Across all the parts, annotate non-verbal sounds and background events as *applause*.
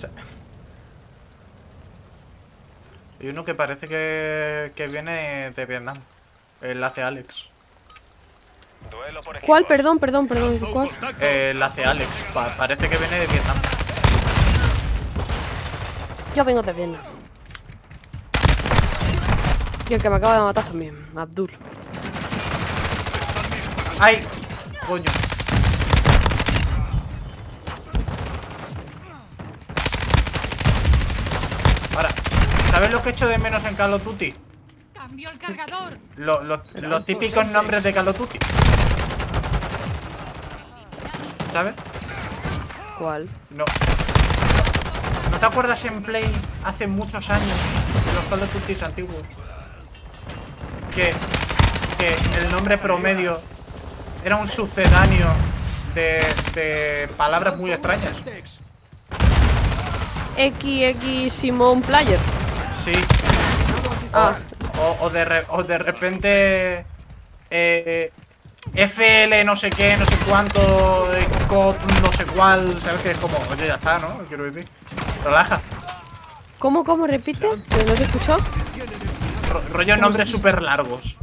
sea, Hay uno que parece que, que viene de Vietnam. El hace Alex. Duelo por ¿Cuál? Perdón, perdón, perdón. ¿Cuál? El hace Alex. pa- parece que viene de Vietnam. Yo vengo de Vietnam. Y el que me acaba de matar también, Abdul. ¡Ay! Coño. Ahora, ¿sabes lo que echo de menos en Call of Duty? Cambio el cargador. Lo- lo- los típicos nombres de Call of Duty. ¿Sabes? ¿Cuál? No. ¿No te acuerdas en Play hace muchos años? de Los Call of Duty antiguos. Que, que el nombre promedio era un sucedáneo de, de palabras muy extrañas. XX Simon Player. Sí. Ah, O, o de, re- o de repente. eh, FL no sé qué, no sé cuánto, eh, COD no sé cuál, ¿sabes? Que es como, oye, ya está, ¿no? Quiero decir. Relaja. ¿cómo, cómo? ¿Repite? ¿Que no te escuchó? Ro- rollo nombres súper largos.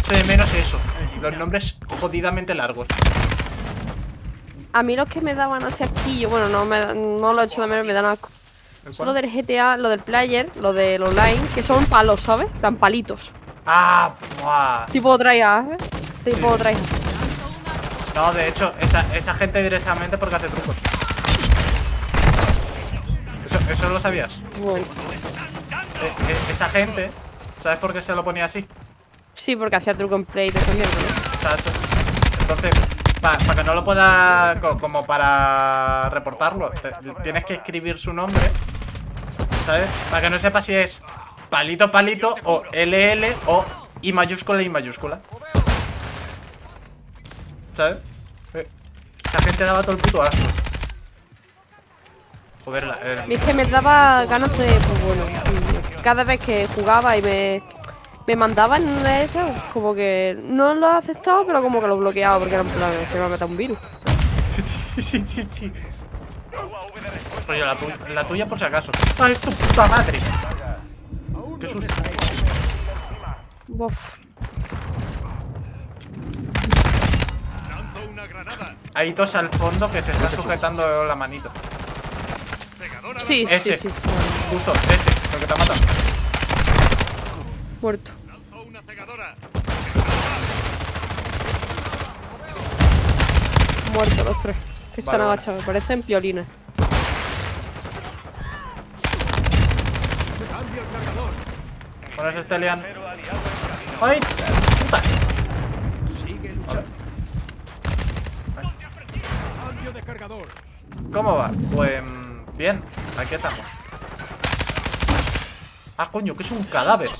Echo de menos eso. Los nombres jodidamente largos. A mí los que me daban así asquillo, bueno, no, me, no lo he hecho de menos, me dan asco. ¿El Son lo cuál? del GTA, lo del player, lo del online, que son palos, ¿sabes? Plan palitos. Ah, buah. Tipo tryhard, ¿eh? Tipo Sí. No, de hecho, esa, esa gente directamente porque hace trucos. Eso, eso lo sabías. Bueno. Eh, eh, esa gente, ¿sabes por qué se lo ponía así? Sí, porque hacía truco en play mierda, ¿no? Exacto. Entonces, para que no lo pueda, co- como para reportarlo, tienes que escribir su nombre, ¿sabes? Para que no sepa si es palito palito o LL o I mayúscula I mayúscula. ¿Sabes? Eh, Esa gente daba todo el puto asco. Joder, la, Y es que me daba ganas de, pues bueno, cada vez que jugaba y me, me mandaban eso, como que no lo he aceptado, pero como que lo bloqueaba porque era en plan, se me va a meter un virus. Sí, sí, sí, sí, sí. Rollo, la, tuya, la tuya por si acaso. ¡Ah, es tu puta madre! ¡Qué susto! Bof. Una. Hay dos al fondo que se están sujetando la manito. Sí, Ese. sí, sí. Justo, ese, lo que te ha matado. Muerto. Lanzo una cegadora. Muerto los tres. Que están Vale, vale. agachados, parecen piolines. Cambio el cargador. Pero aliado en camino. ¡Ay! ¡Puta! Sigue luchando. Cambio de cargador. ¿Cómo va? Pues. mm, Bien, aquí estamos. Ah, coño, que es un cadáver.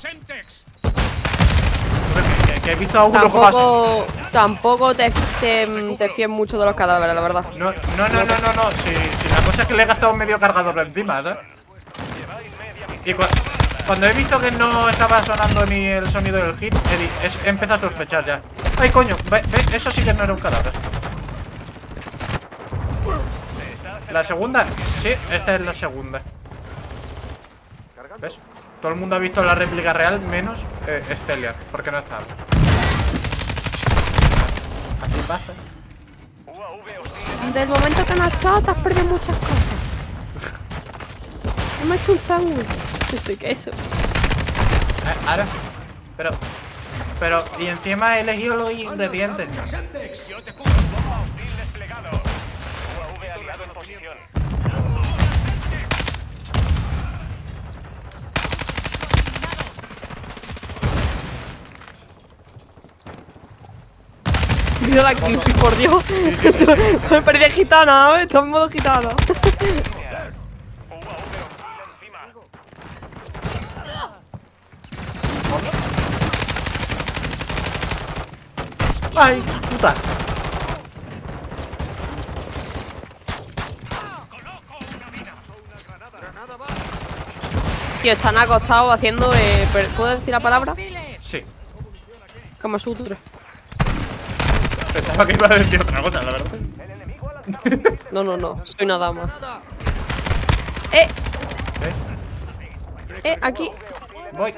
Que, he visto a uno pasa. Tampoco, tampoco te, te, te fíes mucho de los cadáveres, la verdad. No, no, no, no, no, no. Si, si la cosa es que le he gastado medio cargador encima, ¿sabes? Y cua- cuando he visto que no estaba sonando ni el sonido del hit, he, empezado a sospechar ya. ¡Ay, coño! Ve, ve, eso sí que no era un cadáver. ¿La segunda? Sí, esta es la segunda. ¿Ves? Todo el mundo ha visto la réplica real, menos eh, Stellar, porque no estaba. Así pasa. UAV hostil. Del momento que no has estado, te has perdido muchas cosas. No me he hecho un sándwich. Estoy queso. Eh, ahora. Pero. Pero, y encima he elegido los ingredientes. Yo te cubro. Bomba hostil desplegado. UAV aliado en posición. Mira la kill, por Dios. sí, sí, *laughs* sí, sí, sí. Me perdí de gitana, ¿sabes? Estoy en modo gitana. ¡Ay, puta! Tío, están acostados haciendo. Eh, ¿Puedo decir la palabra? Sí. Kama Sutra. Pensaba que iba a decir otra cosa, la verdad. No, no, no. Soy una dama. Eh, ¿Eh? eh, aquí. Voy.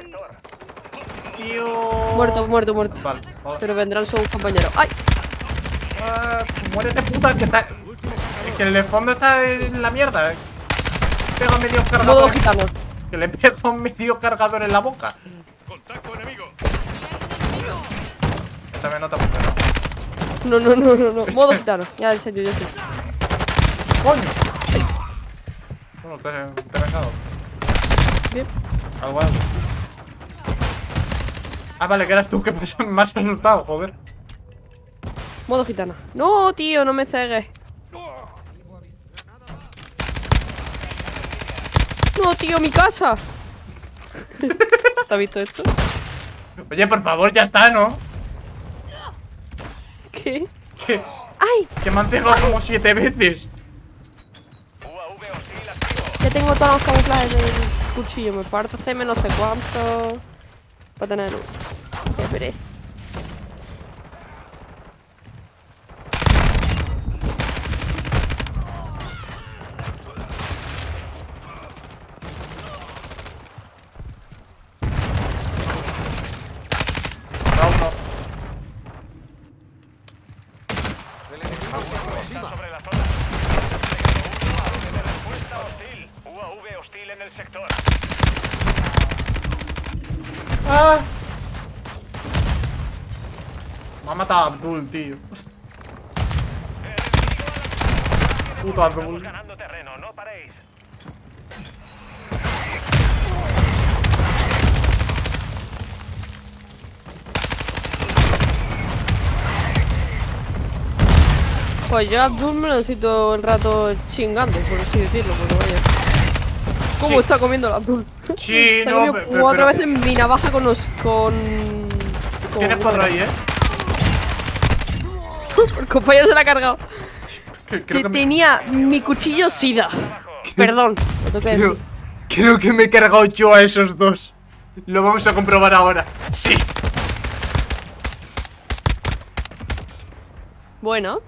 Tío. Muerto, muerto, muerto. Vale, vale. Pero vendrán sus compañeros. ¡Ay! Ah, muérete puta, que está. Que el de fondo está en la mierda. Pega medio Modo cargador. gitano. Que le pega un medio cargador en la boca. Contacto enemigo. Esta no te ha funcionado. No, no, no, no, no. Modo gitano. Ya, en serio, yo sé. ¡Coño! Bueno, te, te he vengado. Bien. Algo, algo. Ah, vale, que eras tú que me has, me has asustado, joder. Modo gitana. No, tío, no me cegues. No, tío, mi casa. *laughs* ¿Te has visto esto? Oye, por favor, ya está, ¿no? ¿Qué? ¡Ay! que me han cegado como siete veces. Ya tengo todos los camuflajes del cuchillo. Me falta hacerme no sé cuánto. Para tenerlo. Qué pereza. Va uno. Está sobre la zona. UAV de respuesta hostil. UAV hostil en el sector. ¡Ah! Me ha matado a Abdul, tío. Puto Abdul. ganando terreno, no paréis. Pues yo a Abdul me lo necesito el rato chingando, por así decirlo, porque vaya. ¿Cómo Sí. está comiendo el Abdul? Sí, *laughs* no, comido pe- pe- cuatro pero- veces mi navaja con los. con. con- Tienes cuatro ahí, ¿eh? *laughs* El compañero se la ha cargado. *laughs* Que- me, tenía mi cuchillo sida. Perdón, lo tengo que creo, decir. creo que me he cargado yo a esos dos. Lo vamos a comprobar ahora. Sí. Bueno.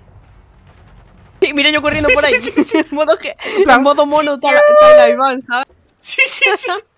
Mira yo corriendo Sí, por ahí. sí, sí, sí. *laughs* en modo que. En modo mono, tal, tal, Iván, ¿sabes? Sí, sí, sí. *laughs*